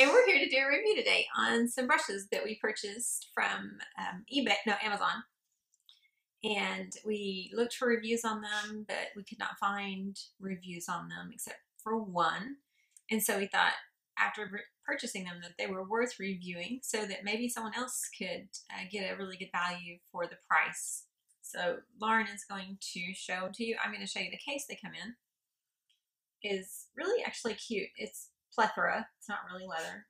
and we're here to do a review today on some brushes that we purchased from um, eBay, no, Amazon. And we looked for reviews on them, but we could not find reviews on them except for one. And so we thought after purchasing them that they were worth reviewing so that maybe someone else could uh, get a really good value for the price. So Lauren is going to show to you, I'm going to show you the case they come in. Is really actually cute. It's plethora. It's not really leather.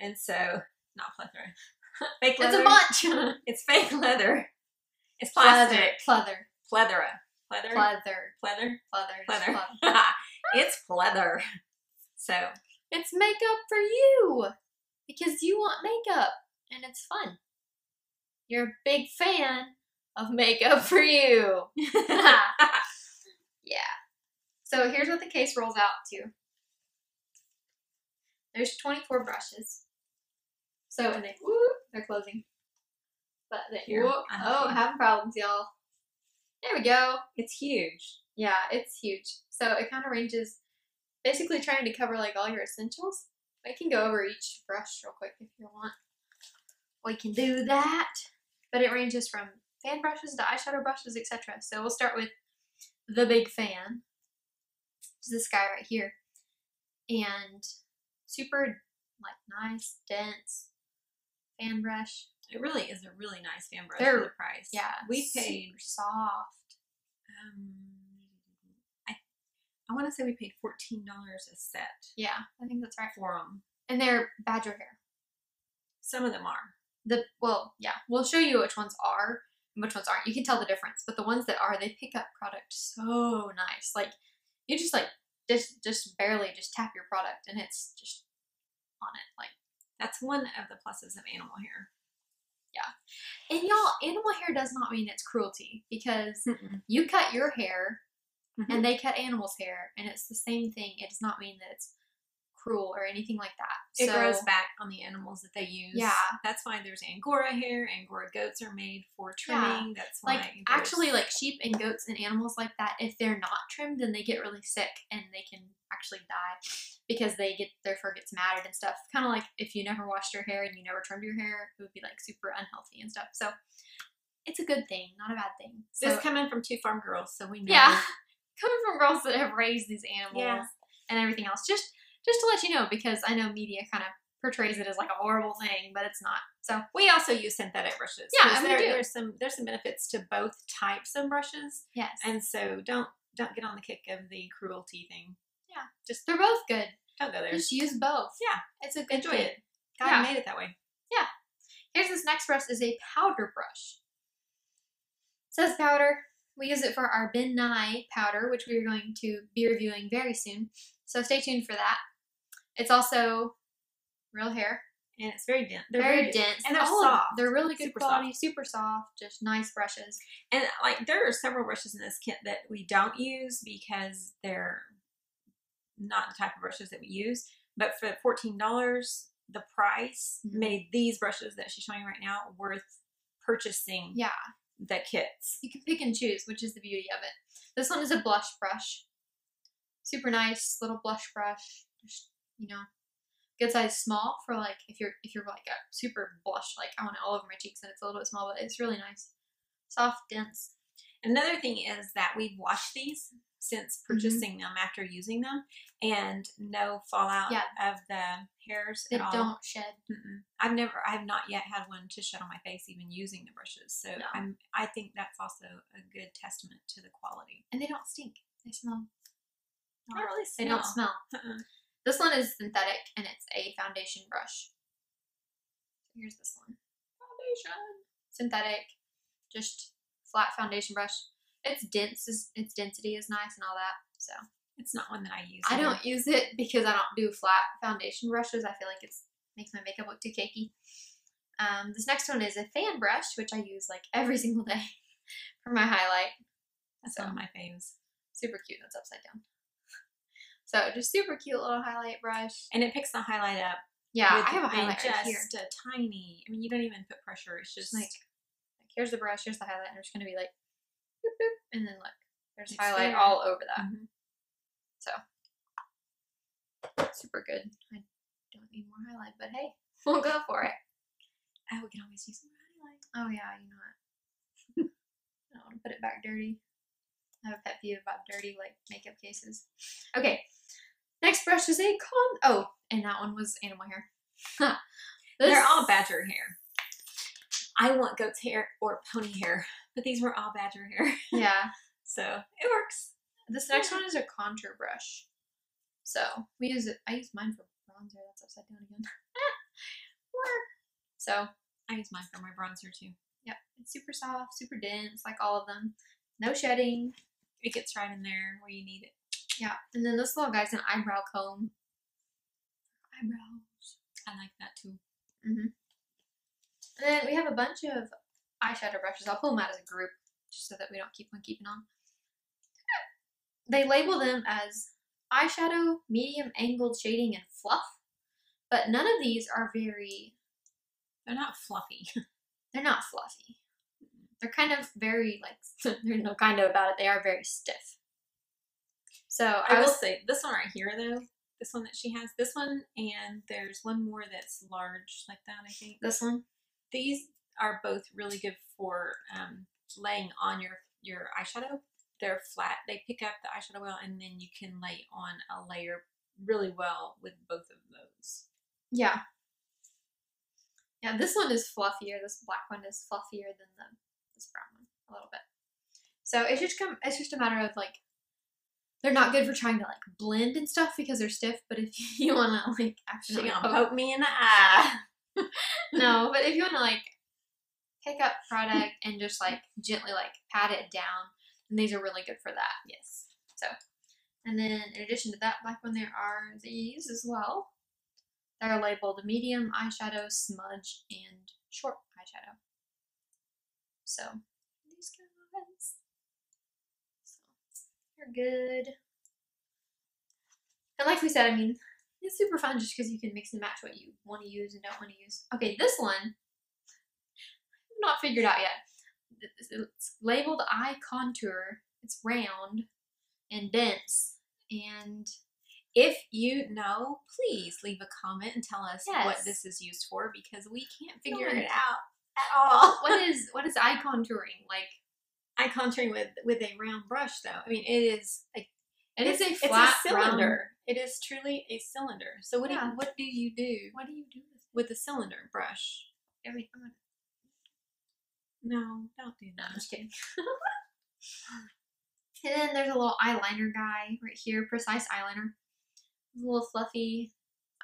And so, not plethora. fake leather. It's a bunch. It's fake leather. It's plastic. Pleather. Plethora. Pleather. Pleather. Pleather. Pleather. Pleather. Pleather. it's pleather. So, It's makeup for you because you want makeup and it's fun. You're a big fan of makeup for you. yeah. So here's what the case rolls out to. There's 24 brushes. So and they whoop, they're closing. But then Here, whoop, oh, having problems, y'all. There we go. it's huge. Yeah, it's huge. So it kind of ranges, basically trying to cover like all your essentials. I can go over each brush real quick if you want. We can do that. But it ranges from fan brushes to eyeshadow brushes, etc. So we'll start with the big fan, which is this guy right here. And super like nice, dense fan brush. It really is a really nice fan brush They're- for the price. Yeah, We super paid, soft. um, I, I want to say we paid $14 a set Yeah, I think that's right. for them. And they're badger hair. Some of them are. the well, yeah, we'll show you which ones are and which ones aren't. You can tell the difference, but the ones that are, they pick up product so nice. Like you just like just just barely just tap your product and it's just on it. Like That's one of the pluses of animal hair. Yeah. And y'all, animal hair does not mean it's cruelty because you cut your hair Mhm. and they cut animals' hair and it's the same thing. It does not mean that it's cruel or anything like that. It So- grows back on the animals that they use. Yeah. That's why there's Angora hair. Angora goats are made for Yeah. trimming. That's why. like there's- actually like sheep and goats and animals like that if they're not trimmed then they get really sick and they can actually die because they get their fur gets matted and stuff kind of like if you never washed your hair and you never trimmed your hair it would be like super unhealthy and stuff so it's a good thing not a bad thing so this coming from two farm girls, so we know. yeah coming from girls that have raised these animals Yeah. and everything else just just to let you know because i know media kind of portrays it as like a horrible thing but it's not so We also use synthetic brushes. Yeah, there, do. there's some there's some benefits to both types of brushes, yes and so don't don't get on the kick of the cruelty thing. Yeah. just they're both good don't go there. just use both Yeah. it's a good Enjoy thing. it. God Yeah. made it that way. Yeah. Here's this next brush is a powder brush. It says powder. We use it for our Ben Nye powder, which we are going to be reviewing very soon. So stay tuned for that. It's also real hair, And it's very dense. They're very, dense, and they're All of- soft. They're really good Super quality, super soft, just nice brushes. And like there are several brushes in this kit that we don't use because they're not the type of brushes that we use. But for fourteen dollars, the price Mhm. made these brushes that she's showing right now worth purchasing Yeah, the kits. you can pick and choose, which is the beauty of it. This one is a blush brush. Super nice little blush brush. Just, you know, good size small for like if you're if you're like a super blush, like I want it all over my cheeks and it's a little bit small, but it's really nice. Soft, dense. Another thing is that we've washed these since mm-hmm. purchasing them after using them, and no fallout Yeah. of the hairs They at all. don't shed. Mm-mm. I've never, I have not yet had one to shed on my face, even using the brushes. So No. I'm, I think that's also a good testament to the quality. And they don't stink. They smell. Not really They don't smell. Uh-uh. This one is synthetic and it's a foundation brush. Here's this one. Foundation. Synthetic. Just flat foundation brush. It's dense, its density is nice and all that. So It's not one that I use. I either. don't use it because I don't do flat foundation brushes. I feel like it makes my makeup look too cakey. Um, this next one is a fan brush, which I use like every single day for my highlight. That's So one of my faves. super cute. That's upside down. So just super cute little highlight brush. And it picks the highlight up. Yeah, with I have a highlight right here. just a tiny. I mean, you don't even put pressure. It's just Like, like here's the brush, here's the highlight, and it's gonna be like, boop, boop, and then look, there's It's highlight there. all over that. Mhm. So super good. I don't need more highlight, but hey, we'll go for it. Oh, we can always use some highlight. Oh yeah, you know what? I don't want to put it back dirty. I have a pet peeve about dirty like makeup cases. Okay, next brush is a con. Oh, and that one was animal hair. They're all badger hair. I want goat's hair or pony hair, but these were all badger hair, yeah. so it works. This next one is a contour brush. So we use it. I use mine for bronzer. That's upside down again. so I use mine for my bronzer too. Yep, it's super soft, super dense, like all of them. No shedding. It gets right in there where you need it. Yeah, and then this little guy's an eyebrow comb. Eyebrows. I like that too. Mm-hmm. And then we have a bunch of eyeshadow brushes. I'll pull them out as a group just so that we don't keep on keeping on. They label them as eyeshadow, medium angled shading, and fluff. But none of these are very, They're not fluffy. they're not fluffy. They're kind of very, like, there's no kind of about it. They are very stiff. So I I will say this one right here though, this one that she has, this one, and there's one more that's large like that. I think this one. these are both really good for um, laying on your your eyeshadow. They're flat. They pick up the eyeshadow well, and then you can lay on a layer really well with both of those. Yeah. Yeah, this one is fluffier. This black one is fluffier than the this brown one a little bit. So it's just come. It's just a matter of like, they're not good for trying to like blend and stuff because they're stiff. But if you want to like actually gonna poke, poke me in the eye. no, but if you want to like pick up product and just like gently like pat it down, then these are really good for that. Yes. So and then in addition to that black one, there are these as well. They're labeled medium eyeshadow, smudge, and short eyeshadow. So these guys. They're good. And like we said, I mean, it's super fun just because you can mix and match what you want to use and don't want to use. Okay, this one, I've not figured out yet. It's- labeled eye contour. It's round and dense. And If you know, please leave a comment and tell us what this is used for because we can't figure one- it out at all. what is what is eye contouring like? Eye contouring with with a round brush though. I mean, it is a It is a it's flat a round- cylinder. It is truly a cylinder. So what do you, what do you do What do you do with with a cylinder brush? every? I'm gonna- No, don't do No, I'm that. just kidding. and then there's a little eyeliner guy right here, precise eyeliner. It's a little fluffy.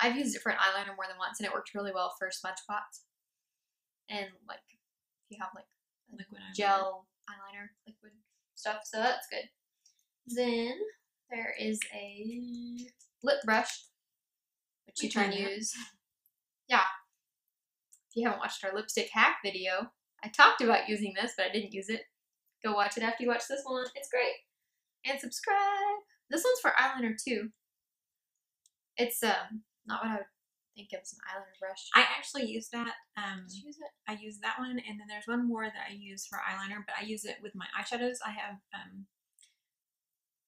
I've used it for an eyeliner more than once, and it worked really well for smudge spots. And like, if you have like a Liquid gel eyeliner, liquid stuff, so that's good. Then there is a lip brush, which We you can use. Yeah. If you haven't watched our lipstick hack video, I talked about using this, but I didn't use it. Go watch it after you watch this one. It's great. And subscribe. This one's for eyeliner too. It's um not what I would think of an eyeliner brush. I actually use that. Um, Did you use it? I use that one, and then there's one more that I use for eyeliner, but I use it with my eyeshadows. I have um,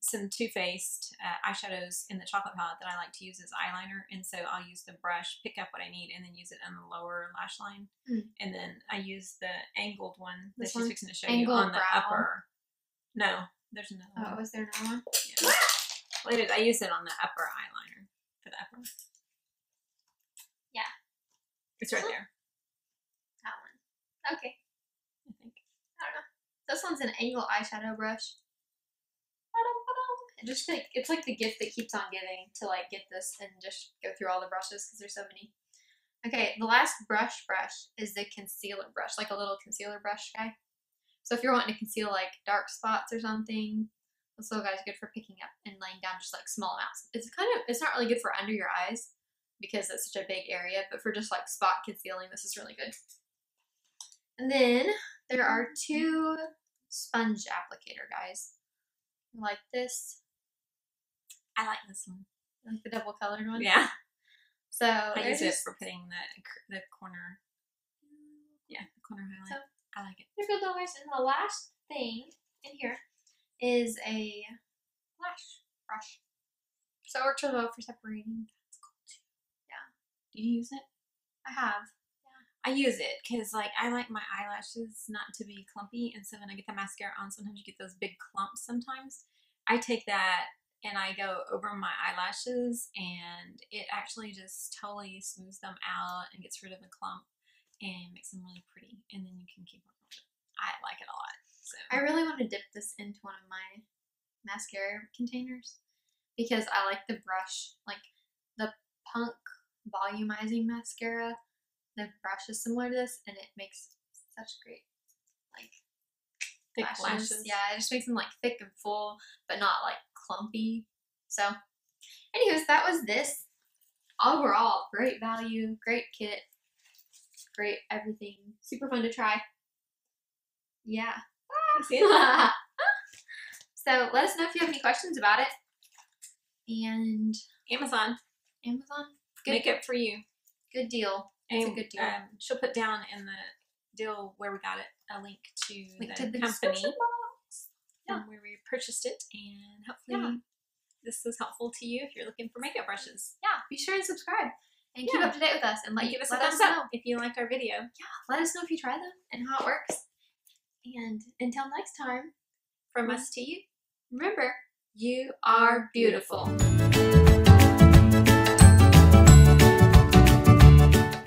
some Too Faced uh, eyeshadows in the chocolate palette that I like to use as eyeliner, and so I'll use the brush, pick up what I need, and then use it on the lower lash line, Hmm. and then I use the angled one that This she's one? fixing to show you Angled on the brow? upper. No, there's another Oh, one. was there another one? Yeah. Well, it is. I use it on the upper eyeliner for the upper. Yeah. It's right there. That one. Okay. I think. I don't know. This one's an angle eyeshadow brush. It just like it's like the gift that keeps on giving to like get this and just go through all the brushes because there's so many. Okay, the last brush brush is the concealer brush, like a little concealer brush guy. So if you're wanting to conceal like dark spots or something, this little guy's good for picking up and laying down just like small amounts. It's kind of it's not really good for under your eyes because it's such a big area, but for just like spot concealing, this is really good. And then there are two sponge applicator guys. Like this, I like this one. like the double colored one. Yeah. So I use it for putting the the corner. Yeah, the corner highlight. So- I like it. They're good guys. And the last thing in here is a lash brush. So it works really well for separating. That's cool too. Yeah. Do you use it? I have. Yeah. I use it because like I like my eyelashes not to be clumpy, and so when I get the mascara on, sometimes you get those big clumps. Sometimes I take that and I go over my eyelashes, and it actually just totally smooths them out and gets rid of the clump and makes them really pretty. And then you can keep working with it. I like it a lot. So I really want to dip this into one of my mascara containers because I like the brush, like the Punk volumizing mascara. The brush is similar to this, and it makes such great like thick lashes. lashes. Yeah, it just makes them like thick and full, but not like clumpy. So, anyways, that was this. Overall, great value, great kit, great everything. Super fun to try. Yeah. So let us know if you have any questions about it. And Amazon Amazon, good, makeup for you. good deal. It's a good deal. Um, she'll put down in the deal where we got it a link to Link the, to the company box. Yeah. where we purchased it, and hopefully Yeah. this is helpful to you if you're looking for makeup brushes. Yeah, be sure and subscribe and keep up to date with us and let, And give us a thumbs us up if you liked our video. Yeah, let us know if you try them and how it works. And until next time, From us to you, remember, you are beautiful.